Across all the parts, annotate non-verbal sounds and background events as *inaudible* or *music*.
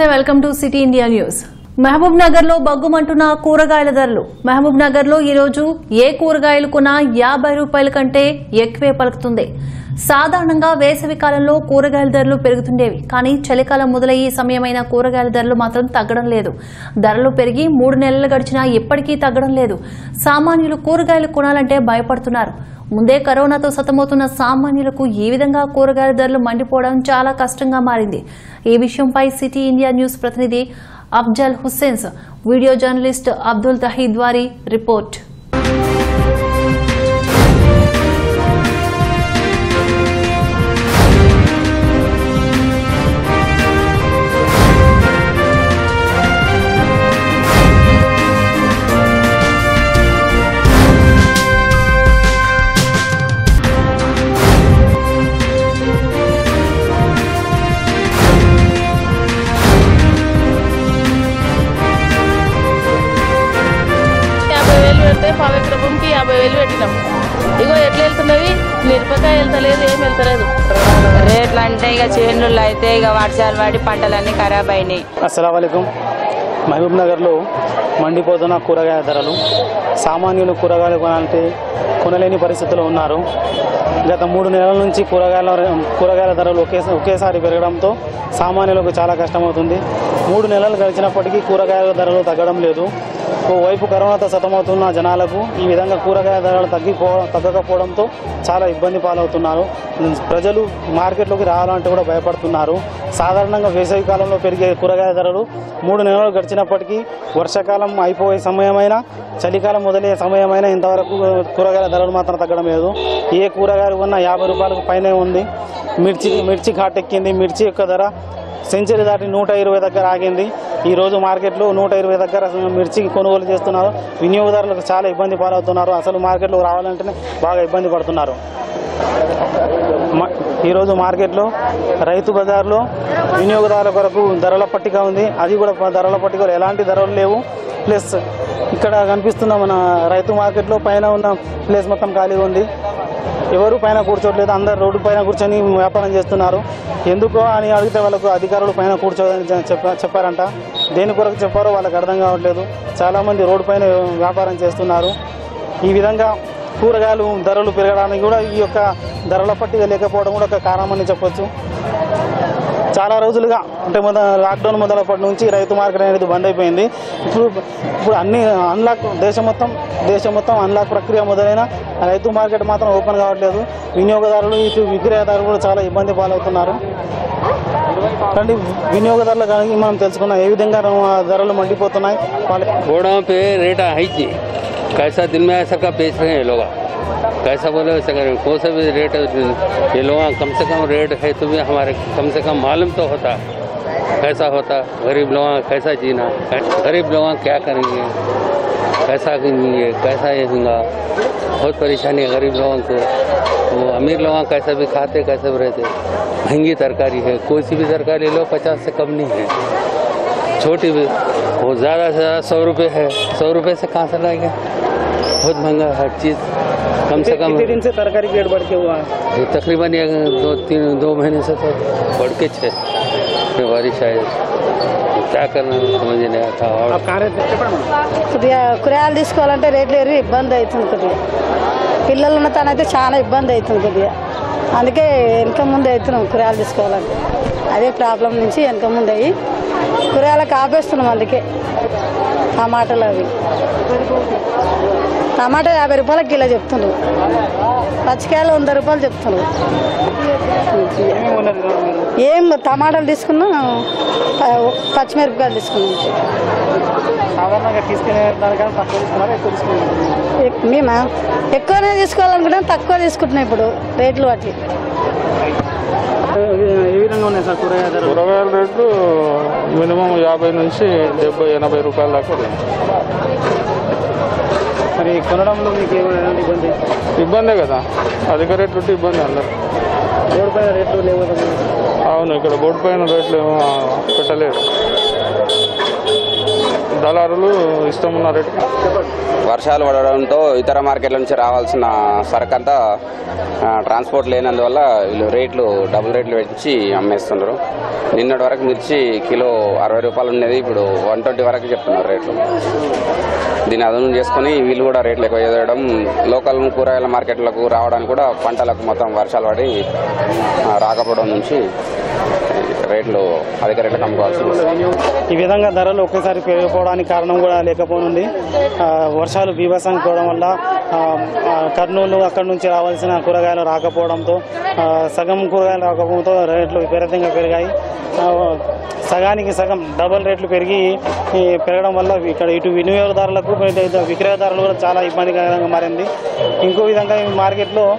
నమస్తే welcome to city India news Mahabub నగర్లో బగ్గుమంటున్న కూరగాయల ధరలు. మహబూబ్ నగర్లో ఈరోజు ఏ కూరగాయలు కొన్నా యాభై రూపాయల కంటే ఎక్కువే పలుకుతుంది. సాధారణంగా వేసవి కాలంలో కూరగాయల ధరలు పెరుగుతుండేవి. కానీ చలికాలం మొదలయ్యే సమయమైన కూరగాయల ధరలు మాత్రం తగ్గడం లేదు. ధరలు పెరిగి మూడు నెలలు గడిచినా ఇప్పటికీ తగ్గడం లేదు. సామాన్యులు కూరగాయలు కొనాలంటే భయపడుతున్నారు. ముందే కరోనాతో సతమవుతున్న సామాన్యులకు ఈ విధంగా కూరగాయల ధరలు మండిపోవడం చాలా కష్టంగా మారింది. ఈ విషయంపై సిటీ ఇండియా న్యూస్ ప్రతినిధి अफजल हुसैन वीडियो जर्नलिस्ट अब्दुल तहीद वारी रिपोर्ट। అయితే ఇక వర్షాలు పడి పంటలన్నీ ఖరాబ్ అయినాయి. అస్సలం మహబూబ్ నగర్లో మండిపోతున్న కూరగాయల ధరలు. సామాన్యులు కూరగాయలు కొనాలంటే కొనలేని పరిస్థితుల్లో ఉన్నారు. గత మూడు నెలల నుంచి కూరగాయల కూరగాయల ధరలు ఒకే ఒకేసారి పెరగడంతో సామాన్యులకు చాలా కష్టమవుతుంది. మూడు నెలలు గడిచినప్పటికీ కూరగాయల ధరలు తగ్గడం లేదు. ఓవైపు కరోనాతో సతమవుతున్న జనాలకు ఈ విధంగా కూరగాయల ధరలు తగ్గిపో తగ్గకపోవడంతో చాలా ఇబ్బంది పాలవుతున్నారు. ప్రజలు మార్కెట్లోకి రావాలంటే కూడా భయపడుతున్నారు. సాధారణంగా వేసవి కాలంలో పెరిగే కూరగాయల ధరలు మూడు నెలలు గడిచినప్పటికీ వర్షాకాలం అయిపోయే సమయమైనా చలికాలం మొదలయ్యే సమయమైనా ఇంతవరకు కూరగాయల ధరలు మాత్రం తగ్గడం లేదు. ఏ కూరగాయలు ఉన్న యాభై రూపాయలకు పైనే ఉంది. మిర్చి మిర్చి ఘాటెక్కింది మిర్చి యొక్క ధర సెంచరీ దాటి నూట ఇరవై దగ్గర ఆగింది. ఈ రోజు మార్కెట్లో నూట ఇరవై దగ్గర మిర్చి కొనుగోలు చేస్తున్నారు. వినియోగదారులకు చాలా ఇబ్బంది పాలవుతున్నారు. అసలు మార్కెట్లో రావాలంటేనే బాగా ఇబ్బంది పడుతున్నారు. మ- ఈరోజు మార్కెట్లో రైతు బజార్లో వినియోగదారుల కొరకు ధరల పట్టిక ఉంది. అది కూడా ధరల పట్టికలో ఎలాంటి ధరలు లేవు. ప్లస్ ఇక్కడ కనిపిస్తున్న మన రైతు మార్కెట్లో పైన ఉన్న ప్లేస్ మొత్తం ఖాళీగా ఉంది. ఎవరు పైన కూర్చోట్లేదు అందరు రోడ్డు పైన కూర్చొని వ్యాపారం చేస్తున్నారు. ఎందుకో అని అడిగితే వాళ్ళకు అధికారులు పైన కూర్చోదని చెప్పారంట. దేని కొరకు చెప్పారో వాళ్ళకి అర్థం కావట్లేదు. చాలామంది రోడ్డు పైన వ్యాపారం చేస్తున్నారు. ఈ విధంగా కూరగాయలు ధరలు పెరగడానికి కూడా ఈ యొక్క ధరల పట్టిక లేకపోవడం కూడా ఒక కారణమని చెప్పొచ్చు. చాలా రోజులుగా అంటే మొదల లాక్డౌన్ మొదలప్పటి నుంచి రైతు మార్కెట్ అనేది బంద్ అయిపోయింది. ఇప్పుడు ఇప్పుడు అన్ని అన్లాక్ దేశం మొత్తం దేశం మొత్తం అన్లాక్ ప్రక్రియ మొదలైన రైతు మార్కెట్ మాత్రం ఓపెన్ కావట్లేదు. వినియోగదారులు ఇటు విక్రయదారులు కూడా చాలా ఇబ్బంది పాలవుతున్నారు. అండి వినియోగదారుల కానీ మనం తెలుసుకున్నాం ఏ విధంగా ధరలు మండిపోతున్నాయి. గోడౌన్ పే రేట్ హైకి. కైసా దిన్ మే సర్కా లోగా कैसा बोले वैसा करें। कौन सा भी रेट ये लोग कम से कम रेट है तो भी हमारे कम से कम मालूम तो होता। कैसा होता, गरीब लोग कैसा जीना। गरीब लोग क्या करेंगे? कैसा गिनेंगे कैसा ये होगा बहुत परेशानी है गरीब लोगों को। वो अमीर लोग कैसा भी खाते, कैसे भी रहते। महँगी तरकारी है। कोई सी भी तरकारी ले, पचास से कम नहीं है। छोटी भी। वो ज़्यादा से ज़्यादा सौ रुपये है। सौ रुपये से कहाँ से लाएँगे? बहुत महँगा हर चीज़। कम से कम कितने दिन से तरकारी रेट बढ़ के हुआ है ये तकरीबन ये दो तीन दो महीने से तो बढ़ के छः फिर बारिश आए क्या करना समझ नहीं आता और आप कहाँ रहते हैं కొద్దిగా కూరగాయలు తీసుకోవాలంటే రేట్లు ఎరిగి ఇబ్బంది అవుతుంది కొద్దిగా పిల్లలు ఉన్న తనైతే చాలా ఇబ్బంది అవుతుంది కొద్దిగా అందుకే వెనక ముందు అవుతున్నాం కూరగాయలు తీసుకోవాలంటే అదే ప్రాబ్లం నుంచి వెనక ముందు అయ్యి కూరగాయలకు ఆపేస్తున్నాం అందుకే టమాటాలు అవి. టమాటా యాభై రూపాయల కిలో చెప్తున్నారు. పచ్చికాయలు వంద రూపాయలు చెప్తున్నారు. ఏం టమాటాలు తీసుకున్నా పచ్చిమిరపకాయలు తీసుకున్నాం. మేమా? ఎక్కువనే తీసుకోవాలనుకుంటాం తక్కువ తీసుకుంటున్నాం ఇప్పుడు రేట్లు బట్టి ఏ విధంగా ఉన్నాయి సార్ కూరగాయల ధరలు? కూరగాయల రేట్లు మినిమం యాభై నుంచి డెబ్బై ఎనభై రూపాయల దాకా ఉంది. మరి కొనడంలో మీకు ఏమైనా ఇబ్బంది? ఇబ్బందే కదా. అధిక రేట్లు ఉంటే ఇబ్బంది అందరు. రోడ్డు పైన రేట్లు లేవు? అవును ఇక్కడ బోర్డు పైన రేట్లు ఏమో పెట్టలేరు దళారులు ఇష్టం వర్షాలు పడడంతో ఇతర మార్కెట్ల నుంచి రావాల్సిన సరుకు అంతా ట్రాన్స్పోర్ట్ లేనందువల్ల వీళ్ళు రేట్లు డబుల్ రేట్లు పెంచి అమ్మేస్తున్నారు. నిన్నటి వరకు మిర్చి కిలో అరవై రూపాయలు ఉండేది ఇప్పుడు వన్ ట్వంటీ వరకు చెప్తున్నారు రేట్లు. దీన్ని అదనం చేసుకొని వీళ్ళు కూడా రేట్లు ఎక్కువ చేయడం లోకల్ కూరగాయల మార్కెట్లకు రావడానికి కూడా పంటలకు మొత్తం వర్షాలు పడి రాకపోవడం నుంచి రేట్లు అధిక రేట్లకు అమ్ముకోవాల్సి వస్తుంది ఈ విధంగా ధరలు ఒకేసారి పెరిగిపోవడానికి కారణం కూడా లేకపోనుంది. వర్షాలు బీభత్సంగా పోవడం వల్ల కర్నూలు అక్కడి నుంచి రావాల్సిన కూరగాయలు రాకపోవడంతో సగం కూరగాయలు రాకపోవడంతో రేట్లు విపరీతంగా పెరిగాయి. సగానికి సగం డబల్ రేట్లు పెరిగి పెరగడం వల్ల ఇక్కడ ఇటు వినియోగదారులకు విక్రయదారులు కూడా చాలా ఇబ్బందికరంగా మారింది. ఇంకో విధంగా ఈ మార్కెట్లో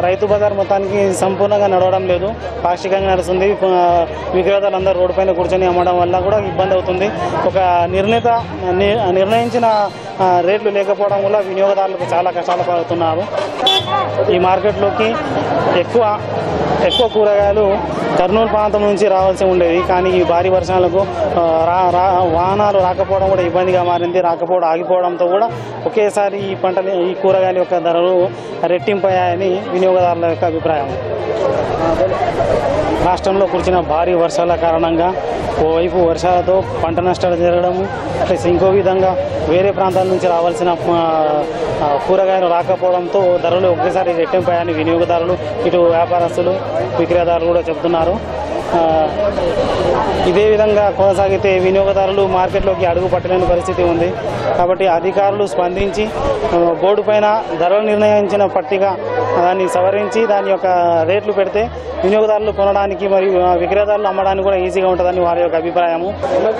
రైతు బజార్ మొత్తానికి సంపూర్ణంగా నడవడం లేదు. పాక్షికంగా నడుస్తుంది. విక్రయదారులు విక్రేతలు అందరూ రోడ్డు పైన కూర్చొని అమ్మడం వల్ల కూడా ఇబ్బంది అవుతుంది. ఒక నిర్ణీత ని- నిర్ణయించిన రేట్లు లేకపోవడం వల్ల వినియోగదారులకు చాలా కష్టాలు పడుతున్నారు. ఈ మార్కెట్లోకి ఎక్కువ ఎక్కువ కూరగాయలు కర్నూలు ప్రాంతం నుంచి రావాల్సి ఉండేది కానీ ఈ భారీ వర్షాలకు రా రా వాహనాలు రాకపోవడం కూడా ఇబ్బందిగా మారింది. రాకపోవడం ఆగిపోవడంతో కూడా ఒకేసారి ఈ పంటని ఈ కూరగాయల యొక్క ధరలు రెట్టింపయ్యాయని వినియోగదారుల యొక్క అభిప్రాయం. రాష్ట్రంలో కురిసిన భారీ వర్షాల కారణంగా ఓవైపు వర్షాలతో పంట నష్టాలు జరగడము ప్లస్ ఇంకో విధంగా వేరే ప్రాంతాల నుంచి రావాల్సిన కూరగాయలు రాకపోవడంతో ధరలు ఒకేసారి రెట్టింపాయని వినియోగదారులు ఇటు వ్యాపారస్తులు విక్రయదారులు కూడా చెబుతున్నారు. ఇదే విధంగా కొనసాగితే వినియోగదారులు మార్కెట్లోకి అడుగు పట్టలేని పరిస్థితి ఉంది. కాబట్టి అధికారులు స్పందించి బోర్డు పైన ధరలు నిర్ణయించిన పట్టిక దాన్ని సవరించి దాని యొక్క రేట్లు పెడితే వినియోగదారులు కొనడానికి మరియు ఆ, అమ్మడానికి కూడా ఈజీగా ఉంటుందని వారి యొక్క అభిప్రాయము.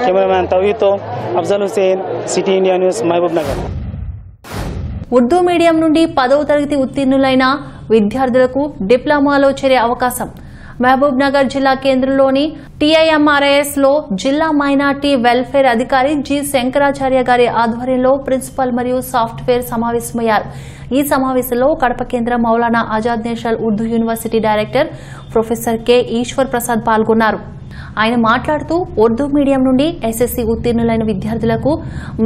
Cameraman తవీతో Afzal Hussain city India news Mahabubnagar. Urdu medium నుండి పదవ తరగతి ఉత్తీర్ణులైన విద్యార్థులకు డిప్లొమాలో చేరే అవకాశం మహబూబ్ నగర్ జిల్లా కేంద్రంలోని టీఐఎంఆర్ఐఎస్లో జిల్లా మైనార్టీ వెల్ఫేర్ అధికారి జి శంకరాచార్య గారి ఆధ్వర్యంలో ప్రిన్సిపల్ మరియు సాఫ్ట్వేర్ సమావేశమయ్యారు. ఈ సమావేశంలో కడప కేంద్ర Maulana Azad national Urdu university director professor K Eshwar Prasad పాల్గొన్నారు. ఆయన మాట్లాడుతూ ఉర్దూ మీడియం నుండి ఎస్ఎస్సీ ఉత్తీర్ణులైన విద్యార్థులకు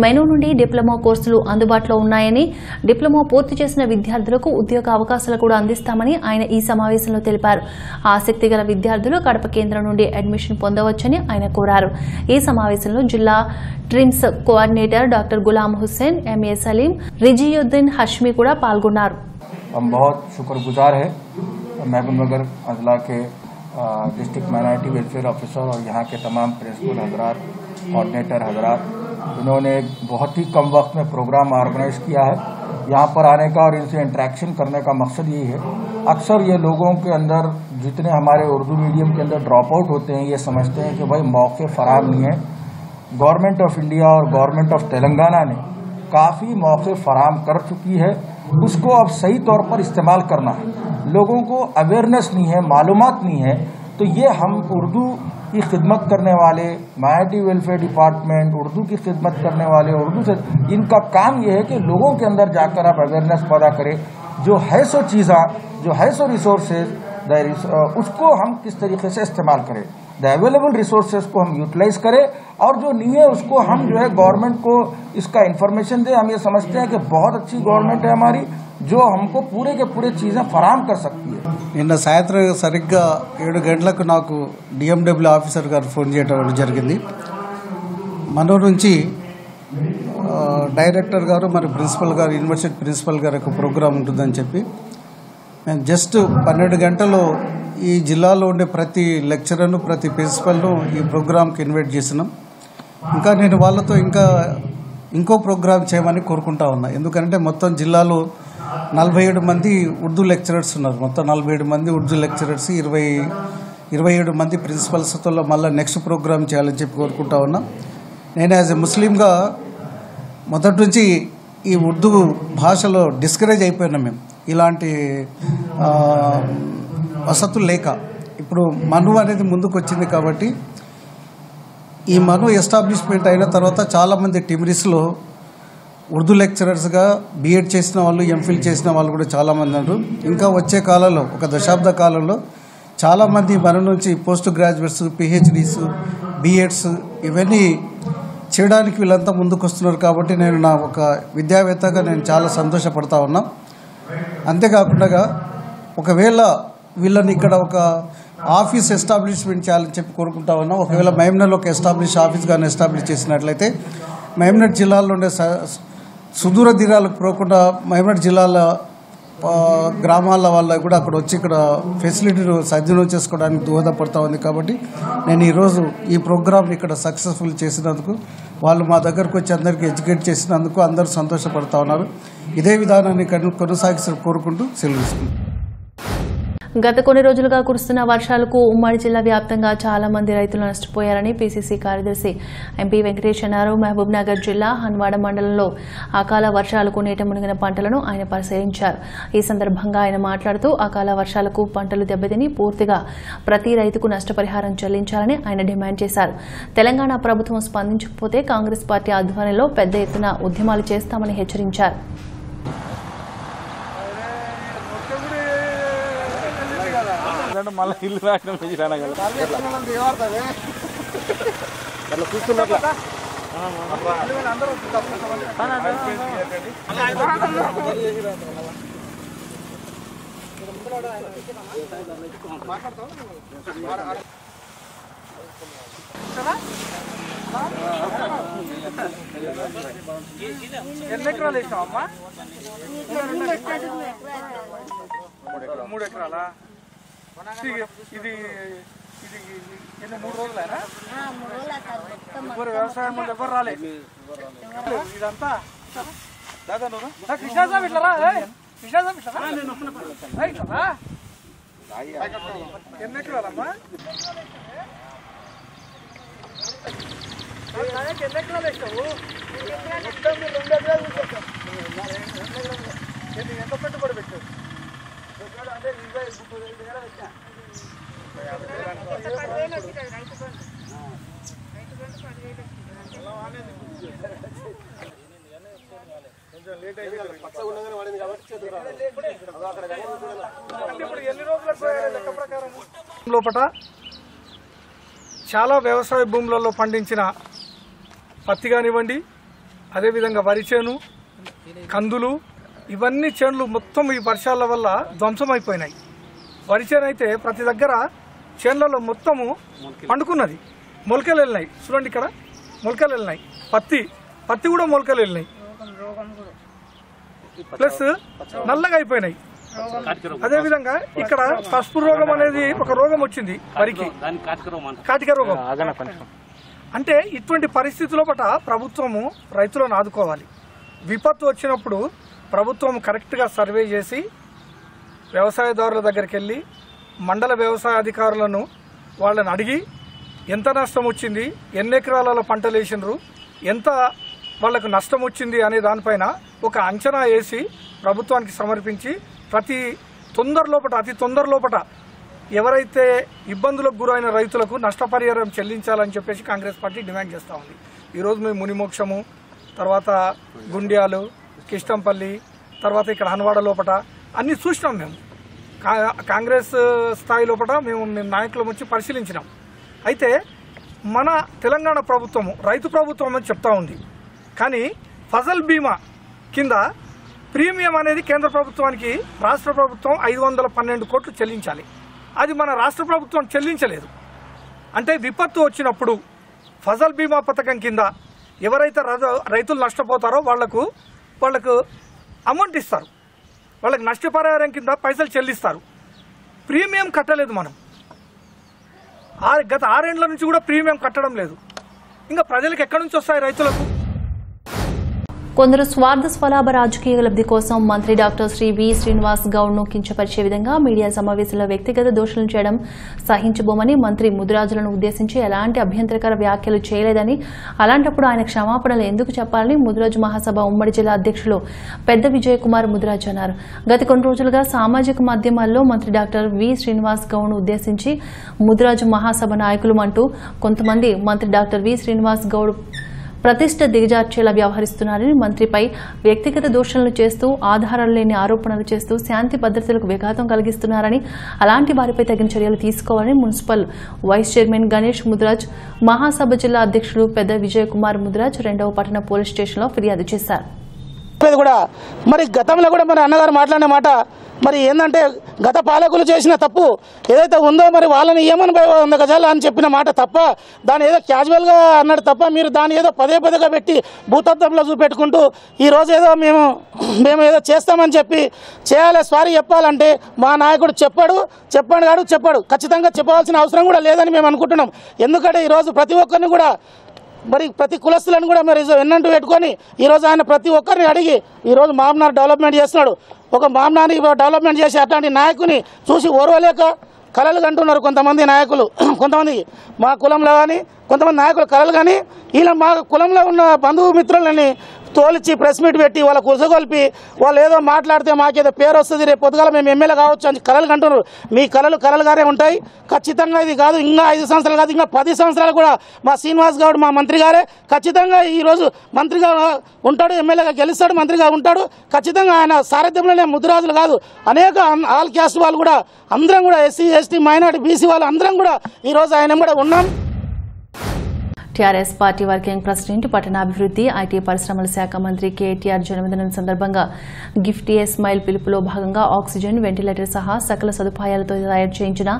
మెను నుండి డిప్లొమా కోర్సులు అందుబాటులో ఉన్నాయని డిప్లొమా పూర్తి చేసిన విద్యార్థులకు ఉద్యోగ అవకాశాలు కూడా అందిస్తామని ఆయన ఈ సమావేశంలో తెలిపారు ఆసక్తి గల విద్యార్థులు కడప కేంద్రం నుండి అడ్మిషన్ పొందవచ్చని ఆయన కోరారు ఈ సమావేశంలో జిల్లా trims coordinator doctor Ghulam Hussain MA Saleem Riziuddin Hashmi కూడా పాల్గొన్నారు हम बहुत शुक्रगुजार हैं महबूब नगर अजला के डिस्ट्रिक्ट माइनॉरिटी वेलफेयर ऑफिसर और यहाँ के तमाम प्रिंसिपल हजरात कोऑर्डिनेटर हजरात इन्होंने बहुत ही कम वक्त में प्रोग्राम ऑर्गेनाइज किया है। यहाँ पर आने का और इनसे इंट्रैक्शन करने का मकसद यही है। अक्सर ये लोगों के अंदर जितने हमारे उर्दू मीडियम के अंदर ड्रॉप आउट होते हैं, ये समझते हैं कि भाई मौके फराम नहीं है। गवर्नमेंट ऑफ़ इंडिया और गवर्नमेंट ऑफ़ तेलंगाना ने काफ़ी मौके फराम कर चुकी है। उसको अब सही तौर पर इस्तेमाल करना है। लोगों को अवेयरनेस नहीं है मालूम नहीं है तो ये हम उर्दू की खिदमत करने वाले माइनॉरिटी वेलफेयर डिपार्टमेंट उर्दू की खिदमत करने वाले, उर्दू से, इनका काम ये है कि लोगों के अंदर जाकर आप अवेयरनेस पैदा करें। जो है सो चीज़ा, जो है सो रिसोर्सेज उसको हम किस तरीके से इस्तेमाल करें? द अवेलेबल रिसोर्सेज को हम यूटिलाइज करें और जो नहीं है उसको हम जो है गवर्नमेंट को इसका इन्फॉर्मेशन दें हम ये समझते हैं कि बहुत अच्छी गवर्नमेंट है हमारी जो हमको पूरे के पूरे चीज़ें फराम कर सकती है నిన్న సాయంత్రం సరిగ్గా ఏడు గంటలకు నాకు డిఎండబ్ల్యూ ఆఫీసర్ గారు ఫోన్ చేయడం జరిగింది మన నుంచి ఆ, డైరెక్టర్ గారు మరి ప్రిన్సిపల్ గారు యూనివర్సిటీ ప్రిన్సిపల్ గారు ఒక ప్రోగ్రాం ఉంటుందని చెప్పి మేము జస్ట్ పన్నెండు గంటలు ఈ జిల్లాలో ఉండే ప్రతి లెక్చరర్ను ప్రతి ప్రిన్సిపల్ను ఈ ప్రోగ్రామ్కి ఇన్వైట్ చేసినాం. ఇంకా నేను వాళ్ళతో ఇంకా ఇంకో ప్రోగ్రామ్ చేయమని కోరుకుంటా ఉన్నా. ఎందుకంటే మొత్తం జిల్లాలో నలభై ఏడు మంది ఉర్దూ లెక్చరర్స్ ఉన్నారు. మొత్తం నలభై ఏడు మంది ఉర్దూ లెక్చరర్స్ ఇరవై ఇరవై ఏడు మంది ప్రిన్సిపల్స్తో మళ్ళీ నెక్స్ట్ ప్రోగ్రామ్ చేయాలని చెప్పి కోరుకుంటా ఉన్నా. నేను యాజ్ ఎ ముస్లింగా మొదటి నుంచి ఈ ఉర్దూ భాషలో డిస్కరేజ్ అయిపోయినాం మేము. ఇలాంటి వసతులు లేక. ఇప్పుడు మను అనేది ముందుకు వచ్చింది కాబట్టి ఈ మను ఎస్టాబ్లిష్మెంట్ అయిన తర్వాత చాలామంది టిమిరిస్లో ఉర్దూ లెక్చరర్స్గా బీఎడ్ చేసిన వాళ్ళు ఎంఫిల్ చేసిన వాళ్ళు కూడా చాలామంది ఉన్నారు. ఇంకా వచ్చే కాలంలో ఒక దశాబ్ద కాలంలో చాలామంది మన నుంచి పోస్ట్ గ్రాడ్యుయేట్స్ పిహెచ్డీస్ బీఎడ్స్ ఇవన్నీ చేయడానికి వీళ్ళంతా ముందుకు వస్తున్నారు కాబట్టి నేను నా ఒక విద్యావేత్తగా నేను చాలా సంతోషపడతా ఉన్నా. అంతేకాకుండా ఒకవేళ వీళ్ళని ఇక్కడ ఒక ఆఫీస్ ఎస్టాబ్లిష్మెంట్ చేయాలని చెప్పి కోరుకుంటా ఉన్నాం. ఒకవేళ మహమ్నలో ఒక ఎస్టాబ్లిష్ ఆఫీస్ కానీ ఎస్టాబ్లిష్ చేసినట్లయితే మహమ్నడ్ జిల్లాలో ఉండే స- సుదూర తీరాలకు పోకుండా మహమ్నడ్ జిల్లాల గ్రామాల వాళ్ళ కూడా అక్కడ వచ్చి ఇక్కడ ఫెసిలిటీలు సద్వినియోగం చేసుకోవడానికి దోహదపడతా ఉంది కాబట్టి నేను ఈరోజు ఈ ప్రోగ్రామ్ని ఇక్కడ సక్సెస్ఫుల్ చేసినందుకు వాళ్ళు మా దగ్గరకు వచ్చి అందరికీ ఎడ్యుకేట్ చేసినందుకు అందరూ సంతోషపడతా ఉన్నారు. ఇదే విధానాన్ని కొనసాగిస్తూ కోరుకుంటూ సెలవు గత కొన్ని రోజులుగా కురుస్తున్న వర్షాలకు ఉమ్మడి జిల్లా వ్యాప్తంగా చాలా మంది రైతులు నష్టపోయారని పీసీసీ కార్యదర్శి ఎంపీ వెంకటేష్ అన్నారు. మహబూబ్ నగర్ జిల్లా హన్వాడ మండలంలో అకాల వర్షాలకు నీట మునిగిన పంటలను ఆయన పరిశీలించారు. ఈ సందర్భంగా ఆయన మాట్లాడుతూ అకాల వర్షాలకు పంటలు దెబ్బతిని పూర్తిగా ప్రతి రైతుకు నష్టపరిహారం చెల్లించాలని ఆయన డిమాండ్ చేశారు. తెలంగాణ ప్రభుత్వం స్పందించకపోతే కాంగ్రెస్ పార్టీ ఆధ్వర్యంలో పెద్ద ఎత్తున ఉద్యమాలు చేస్తామని హెచ్చరించారు. మళ్ళీ ఇల్లు కదా? అట్లా చూస్తున్నట్ల ఎన్ని ఎకరాలు వేసినావమ్మా? మూడు ఎకరాలా? ఇది ఇది ఇది ఎన్ని మూడు రోజులైనా ఎవరు వ్యవసాయం ముందు ఎవరు రాలే ఇదంతా దాదా నువ్వు రా. కృష్ణాస్వామి ఇట్లా రా ఏయ్. కృష్ణాస్వామి ఇట్లా రా. ఏయ్, ఇట్లా రా. ఎన్ని ఎకరాలమ్మా ఎన్ని ఎకరాలు వేసినావు మొత్తం మీరు రెండు ఎకరాలు తీసుకొచ్చావు. ఎన్ని- ఎంత పెట్టుబడి పెట్టావు అంటే ఇరవై ముప్పై ఐదు వేల పెట్టా లోపట చాలా వ్యవసాయ భూములలో పండించిన పత్తి కానివ్వండి అదేవిధంగా వరి చేను కందులు ఇవన్నీ చేనులు మొత్తం ఈ వర్షాల వల్ల ధ్వంసం అయిపోయినాయి వరి చేను అయితే ప్రతి దగ్గర చేనులలో మొత్తము పండుకున్నది. మొలకలు వెళ్ళినాయి. చూడండి ఇక్కడ మొలకలు వెళ్ళినాయి. పత్తి పత్తి కూడా మొలకలు వెళ్ళినాయి. ప్లస్ నల్లగా అయిపోయినాయి. అదే విధంగా ఇక్కడ పసుపు రోగం అనేది ఒక రోగం వచ్చింది వరికి. కాటిక రోగం. అంటే ఇటువంటి పరిస్థితుల పట ప్రభుత్వము రైతులను ఆదుకోవాలి. విపత్తు వచ్చినప్పుడు ప్రభుత్వం కరెక్ట్గా సర్వే చేసి వ్యవసాయదారుల దగ్గరికి వెళ్ళి మండల వ్యవసాయ అధికారులను వాళ్ళని అడిగి ఎంత నష్టం వచ్చింది ఎన్ని ఎకరాలలో పంటలు వేసినారు ఎంత వాళ్ళకు నష్టం వచ్చింది అనే దానిపైన ఒక అంచనా వేసి ప్రభుత్వానికి సమర్పించి ప్రతి తొందర లోపట అతి తొందర లోపట ఎవరైతే ఇబ్బందులకు గురైన రైతులకు నష్టపరిహారం చెల్లించాలని చెప్పేసి కాంగ్రెస్ పార్టీ డిమాండ్ చేస్తూ ఉంది. ఈరోజు మేము మునిమోక్షము తర్వాత గుండ్యాలు కిష్టంపల్లి తర్వాత ఇక్కడ హన్వాడ లోపట అన్ని చూసినాం మేము. కా- కాంగ్రెస్ స్థాయి లోపల మేము మేము నాయకులం వచ్చి పరిశీలించినాం. అయితే మన తెలంగాణ ప్రభుత్వము రైతు ప్రభుత్వం అని చెప్తా ఉంది. కానీ ఫసల్ బీమా కింద ప్రీమియం అనేది కేంద్ర ప్రభుత్వానికి రాష్ట్ర ప్రభుత్వం ఐదు వందల పన్నెండు కోట్లు చెల్లించాలి. అది మన రాష్ట్ర ప్రభుత్వం చెల్లించలేదు. అంటే విపత్తు వచ్చినప్పుడు ఫసల్ బీమా పథకం కింద ఎవరైతే రైతులు నష్టపోతారో వాళ్ళకు వాళ్ళకు అమౌంట్ ఇస్తారు. వాళ్ళకి నష్టపరిహారం కింద పైసలు చెల్లిస్తారు. ప్రీమియం కట్టలేదు మనం. గత ఆరేండ్ల నుంచి కూడా ప్రీమియం కట్టడం లేదు. ఇంకా ప్రజలకు ఎక్కడి నుంచి వస్తాయి రైతులకు? కొందరు స్వార్థ స్వలాభ రాజకీయ లబ్ధి కోసం మంత్రి డాక్టర్ శ్రీ వి శ్రీనివాస్ గౌడ్ను కించపరిచే విధంగా మీడియా సమావేశంలో వ్యక్తిగత దోషులను చేయడం సహించబోమని మంత్రి ముదిరాజులను ఉద్దేశించి ఎలాంటి అభ్యంతరకర వ్యాఖ్యలు చేయలేదని అలాంటప్పుడు ఆయన క్షమాపణలు ఎందుకు చెప్పాలని ముదిరాజు మహాసభ ఉమ్మడి జిల్లా అధ్యక్షులు పెద్ద విజయ్ కుమార్ ముదిరాజు అన్నారు. గత కొన్ని రోజులుగా సామాజిక మాధ్యమాల్లో మంత్రి డాక్టర్ వి శ్రీనివాస్ గౌడ్ను ఉద్దేశించి ముదిరాజు మహాసభ నాయకులు అంటూ కొంతమంది మంత్రి డాక్టర్ వి శ్రీనివాస్ గౌడ్ ప్రతిష్ట దిగజార్చేలా వ్యవహరిస్తున్నారని మంత్రిపై వ్యక్తిగత దోషణలు చేస్తూ ఆధారాలు లేని ఆరోపణలు చేస్తూ శాంతి భద్రతలకు విఘాతం కలిగిస్తున్నారని అలాంటి వారిపై తగిన చర్యలు తీసుకోవాలని municipal vice chairman Ganesh Mudraj మహాసభ జిల్లా అధ్యక్షులు పెద్ద విజయ్ కుమార్ ముద్రాజ్ రెండవ పట్టణ పోలీస్ స్టేషన్లో ఫిర్యాదు చేశారు. కూడా. మరి గతంలో కూడా మరి అన్నగారు మాట్లాడిన మాట మరి ఏంటంటే గత పాలకులు చేసిన తప్పు ఏదైతే ఉందో మరి వాళ్ళని ఏమని ఉంది గజాలు అని చెప్పిన మాట తప్ప దాని ఏదో క్యాజువల్గా అన్నాడు తప్ప మీరు దాన్ని ఏదో పదే పదేగా పెట్టి భూతత్వంలో చూపెట్టుకుంటూ ఈ రోజు ఏదో మేము మేము ఏదో చేస్తామని చెప్పి చేయాలి సారీ చెప్పాలంటే మా నాయకుడు చెప్పాడు చెప్పాడు కాడు చెప్పాడు. ఖచ్చితంగా చెప్పవలసిన అవసరం కూడా లేదని మేము అనుకుంటున్నాం. ఎందుకంటే ఈరోజు ప్రతి ఒక్కరిని కూడా మరి ప్రతి కులస్తులను కూడా మరి ఎన్నంటూ పెట్టుకొని ఈరోజు ఆయన ప్రతి ఒక్కరిని అడిగి ఈరోజు మామనార్ డెవలప్మెంట్ చేస్తున్నాడు. ఒక మామనార్ని డెవలప్మెంట్ చేసి అట్లాంటి నాయకుని చూసి ఓర్వలేక కలలు కంటున్నారు కొంతమంది నాయకులు. *clears throat* కొంతమంది మా కులంలో కానీ కొంతమంది నాయకులు కలలు కానీ వీళ్ళ మా కులంలో ఉన్న బంధువు మిత్రులని తోలిచ్చి ప్రెస్ మీట్ పెట్టి వాళ్ళ కుసగొల్పి వాళ్ళు ఏదో మాట్లాడితే మాకేదో పేరు వస్తుంది రేపు పొద్దుగాల మేము ఎమ్మెల్యే కావచ్చు అని కలలు కంటున్నారు. మీ కలలు కలలుగానే ఉంటాయి. ఖచ్చితంగా ఇది కాదు ఇంకా ఐదు సంవత్సరాలు కాదు ఇంకా పది సంవత్సరాలు కూడా మా శ్రీనివాస్ గౌడ్ మా మంత్రి గారే. ఖచ్చితంగా ఈరోజు మంత్రిగా ఉంటాడు ఎమ్మెల్యేగా గెలుస్తాడు మంత్రిగా ఉంటాడు. ఖచ్చితంగా ఆయన సారథ్యంలోనే ముద్రాజులు కాదు. అనేక ఆల్ క్యాస్ట్ వాళ్ళు కూడా అందరం కూడా ఎస్సీ ఎస్టీ మైనార్టీ బీసీ వాళ్ళు అందరం కూడా ఈరోజు ఆయన కూడా ఉన్నాం. టీఆర్ఎస్ పార్టీ వర్కింగ్ ప్రెసిడెంట్ పట్టణాభివృద్ధి ఐటీ పరిశ్రమల శాఖ మంత్రి కేటీఆర్ జన్మదినం సందర్భంగా గిఫ్ట్ ఏ స్మైల్ పిలుపులో భాగంగా ఆక్సిజన్ వెంటిలేటర్ సహా సకల సదుపాయాలతో తయారు చేయించిన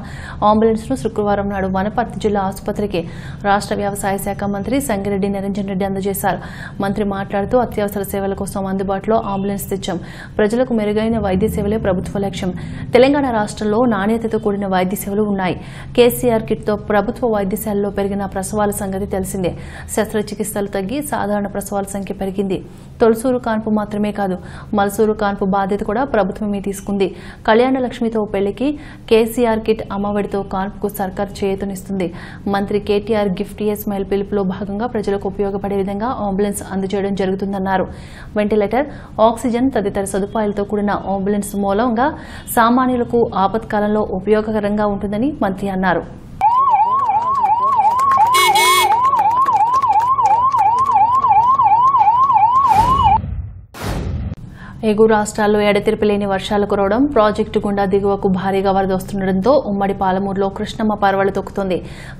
అంబులెన్స్ను శుక్రవారం నాడు వనపర్తి జిల్లా ఆసుపత్రికి రాష్ట్ర వ్యవసాయ శాఖ మంత్రి సంగిరెడ్డి నిరంజన్ రెడ్డి అందజేశారు. మంత్రి మాట్లాడుతూ అత్యవసర సేవల కోసం అందుబాటులో అంబులెన్స్ తెచ్చాం. ప్రజలకు మెరుగైన వైద్య సేవలే ప్రభుత్వ లక్ష్యం. తెలంగాణ రాష్ట్రంలో నాణ్యతతో కూడిన వైద్య సేవలు ఉన్నాయి. కేసీఆర్ కిట్తో ప్రభుత్వ వైద్యశాలలో పెరిగిన ప్రసవాల సంగతి తెలిసిందే. శస్త్రచికిత్సలు తగ్గి సాధారణ ప్రసవాల సంఖ్య పెరిగింది. తొలసూరు కాన్పు మాత్రమే కాదు మలసూరు కాన్పు బాధ్యత కూడా ప్రభుత్వమే తీసుకుంది. కళ్యాణ లక్ష్మితో పెళ్ళికి కేసీఆర్ కిట్ అమ్మఒడితో కాన్పుకు సర్కార్ చేయూతనిస్తుంది మంత్రి కేటీఆర్ గిఫ్ట్ ఎస్మైల్ స్మైల్ పిలుపులో భాగంగా ప్రజలకు ఉపయోగపడే విధంగా అంబులెన్స్ అందజేయడం జరుగుతుందన్నారు. వెంటిలేటర్ ఆక్సిజన్ తదితర సదుపాయాలతో కూడిన అంబులెన్స్ మూలంగా సామాన్యులకు ఆపత్కాలంలో ఉపయోగకరంగా ఉంటుందని మంత్రి అన్నారు. ఎగువ రాష్ట్రాల్లో ఎడతెరిపి లేని వర్షాలు కురవడం ప్రాజెక్టు గుండా దిగువకు భారీగా వరద వస్తుండటంతో ఉమ్మడి పాలమూరులో కృష్ణమ్మ పర్వాలు తొక్కుతుంది.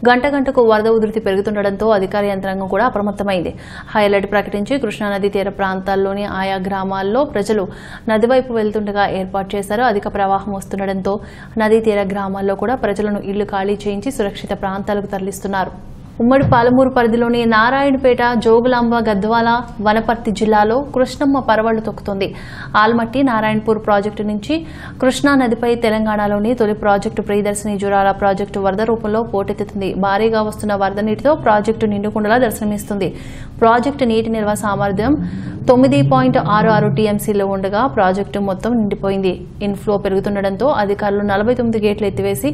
గంట గంటకు వరద ఉధృతి పెరుగుతుండటంతో అధికార యంత్రాంగం కూడా అప్రమత్తమైంది. హైలైట్ ప్రకటించి కృష్ణానది తీర ప్రాంతాల్లోని ఆయా గ్రామాల్లో ప్రజలు నదివైపు వెళ్తుండగా ఏర్పాటు చేశారు. అధిక ప్రవాహం వస్తుండటంతో నదీ తీర గ్రామాల్లో కూడా ప్రజలను ఇళ్ళు ఖాళీ చేయించి సురక్షిత ప్రాంతాలకు తరలిస్తున్నారు. ఉమ్మడి పాలమూరు పరిధిలోని నారాయణపేట జోగులాంబ గద్వాల వనపర్తి జిల్లాలో కృష్ణమ్మ పరవళ్ళు తొక్కుతుంది. ఆల్మట్టి నారాయణపూర్ ప్రాజెక్టు నుంచి కృష్ణా నదిపై తెలంగాణలోని తొలి ప్రాజెక్టు ప్రియదర్శిని జురాల ప్రాజెక్టు వరద రూపంలో పోటెత్తుతుంది. భారీగా వస్తున్న వరద నీటితో ప్రాజెక్టు నిండుకుండలా దర్శనమిస్తుంది. ప్రాజెక్టు నీటి నిల్వ సామర్థ్యం తొమ్మిది పాయింట్ ఆరు ఆరు టీఎంసీలో ఉండగా ప్రాజెక్టు మొత్తం నిండిపోయింది. ఇన్ఫ్లో పెరుగుతుండటంతో అధికారులు నలభై తొమ్మిది గేట్లు ఎత్తివేసి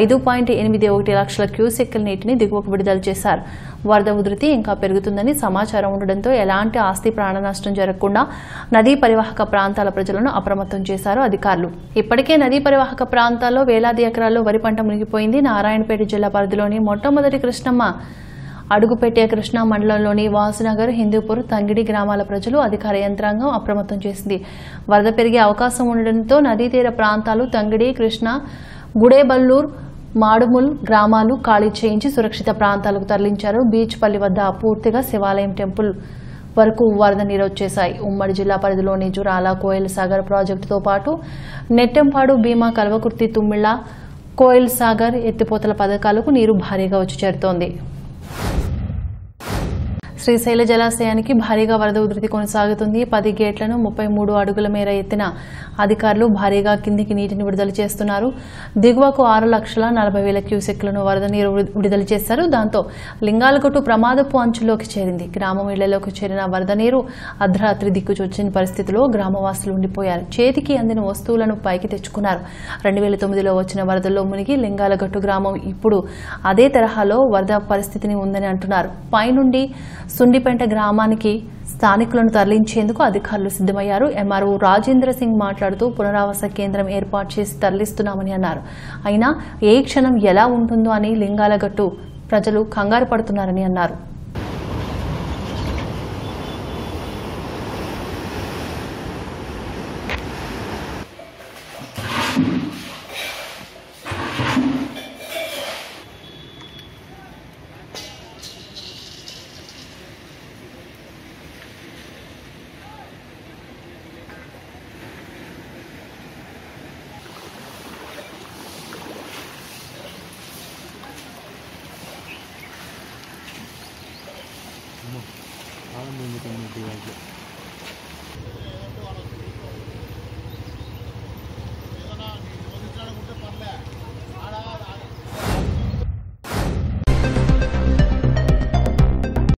ఐదు పాయింట్ ఎనిమిది ఒకటి లక్షల క్యూసెక్కుల నీటిని దిగువకు విడుదల చేశారు. వరద ఉధృతి ఇంకా పెరుగుతుందని సమాచారం ఉండడంతో ఎలాంటి ఆస్తి ప్రాణ నష్టం జరగకుండా నదీ పరివాహక ప్రాంతాల ప్రజలను అప్రమత్తం చేశారు అధికారులు. ఇప్పటికే నదీ పరివాహక ప్రాంతాల్లో వేలాది ఎకరాల్లో వరి పంట మునిగిపోయింది. నారాయణపేట జిల్లా పరిధిలోని మొట్టమొదటి కృష్ణమ్మ అడుగుపెట్టే కృష్ణా మండలంలోని వాసునగర్ హిందూపూర్ తంగిడి గ్రామాల ప్రజలు అధికార యంత్రాంగం అప్రమత్తం చేసింది. వరద పెరిగే అవకాశం ఉండడంతో నదీ తీర ప్రాంతాలు తంగిడి కృష్ణ గుడేబల్లూర్ మాడుముల్ గ్రామాలు ఖాళీ చేయించి సురక్షిత ప్రాంతాలకు తరలించారు. బీచ్ పల్లి వద్ద పూర్తిగా శివాలయం టెంపుల్ వరకు వరద నీరు వచ్చేశాయి ఉమ్మడి జిల్లా పరిధిలోని జురాల కోయల్ సాగర్ ప్రాజెక్టుతో పాటు నెట్టెంపాడు భీమా కల్వకుర్తి తుమ్మిళ్ళ కోయల్ సాగర్ ఎత్తిపోతల పథకాలకు నీరు భారీగా వచ్చి చేరుతోంది. శ్రీశైల జలాశయానికి భారీగా వరద ఉధృతి కొనసాగుతుంది. పది గేట్లను ముప్పై మూడు అడుగుల మేర ఎత్తిన అధికారులు భారీగా కిందికి నీటిని విడుదల చేస్తున్నారు. దిగువకు ఆరు లక్షల నలభై వేల క్యూసెక్లను వరద నీరు విడుదల చేశారు. దాంతో లింగాలగుట్టు ప్రమాదపు అంచులోకి చేరింది. గ్రామం ఇళ్ళలోకి చేరిన వరద నీరు అర్ధరాత్రి దిక్కుచొచ్చిన పరిస్థితిలో గ్రామవాసులు ఉండిపోయారు. చేతికి అందిన వస్తువులను పైకి తెచ్చుకున్నారు. రెండు వేల తొమ్మిదిలో వచ్చిన వరదల్లో మునిగి లింగాలగట్టు గ్రామం ఇప్పుడు అదే తరహాలో వరద పరిస్థితిని ఉందని అంటున్నారు. పైనుండి సుండిపేంట గ్రామానికి స్థానికులను తరలించేందుకు అధికారులు సిద్దమయ్యారు ఎంఆర్ఓ రాజేంద్ర సింగ్ మాట్లాడుతూ పునరావాస కేంద్రం ఏర్పాటు చేసి తరలిస్తున్నామని అన్నారు. అయినా ఏ క్షణం ఎలా ఉంటుందో అని లింగాలగట్టు ప్రజలు కంగారు పడుతున్నారని అన్నారు.